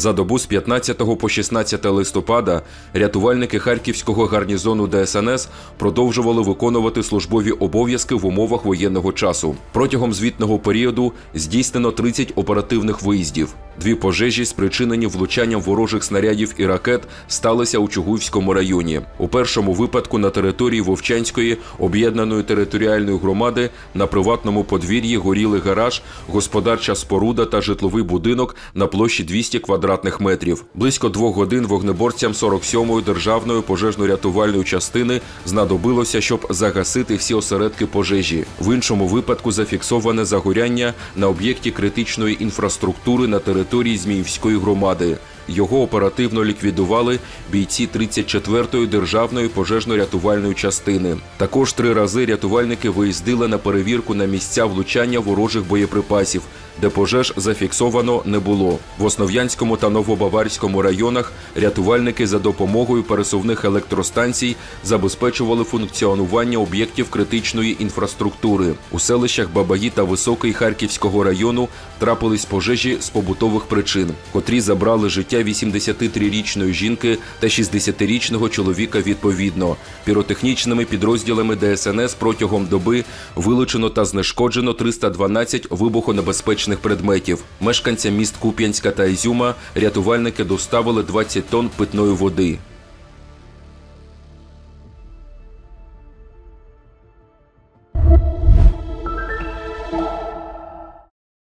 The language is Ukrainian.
За добу з 15 по 16 листопада рятувальники харківського гарнізону ДСНС продовжували виконувати службові обов'язки в умовах воєнного часу. Протягом звітного періоду здійснено 30 оперативних виїздів. Дві пожежі, спричинені влучанням ворожих снарядів і ракет, сталися у Чугуївському районі. У першому випадку на території Вовчанської об'єднаної територіальної громади на приватному подвір'ї горіли гараж, господарча споруда та житловий будинок на площі 200 квадратних метрів. Близько двох годин вогнеборцям 47-ї державної пожежно-рятувальної частини знадобилося, щоб загасити всі осередки пожежі. В іншому випадку зафіксоване загоряння на об'єкті критичної інфраструктури на території Зміївської громади. Його оперативно ліквідували бійці 34-ї державної пожежно-рятувальної частини. Також три рази рятувальники виїздили на перевірку на місця влучання ворожих боєприпасів, де пожеж зафіксовано не було. В Основ'янському та Новобаварському районах рятувальники за допомогою пересувних електростанцій забезпечували функціонування об'єктів критичної інфраструктури. У селищах Бабаї та Високий Харківського району трапились пожежі з побутових причин, котрі забрали життя 83-річної жінки та 60-річного чоловіка відповідно. Піротехнічними підрозділами ДСНС протягом доби вилучено та знешкоджено 312 вибухонебезпечних предметів. Мешканцям міст Куп'янська та Ізюма рятувальники доставили 20 тонн питної води.